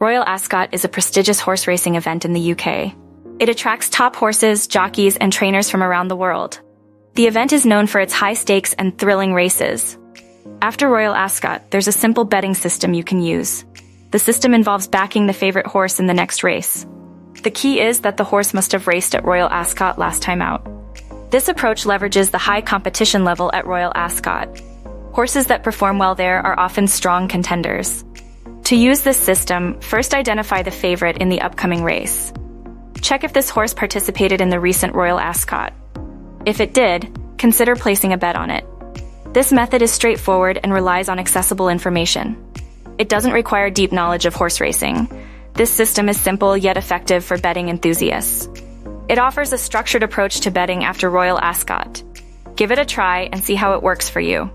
Royal Ascot is a prestigious horse racing event in the UK. It attracts top horses, jockeys, and trainers from around the world. The event is known for its high stakes and thrilling races. After Royal Ascot, there's a simple betting system you can use. The system involves backing the favorite horse in the next race. The key is that the horse must have raced at Royal Ascot last time out. This approach leverages the high competition level at Royal Ascot. Horses that perform well there are often strong contenders. To use this system, first identify the favorite in the upcoming race. Check if this horse participated in the recent Royal Ascot. If it did, consider placing a bet on it. This method is straightforward and relies on accessible information. It doesn't require deep knowledge of horse racing. This system is simple yet effective for betting enthusiasts. It offers a structured approach to betting after Royal Ascot. Give it a try and see how it works for you.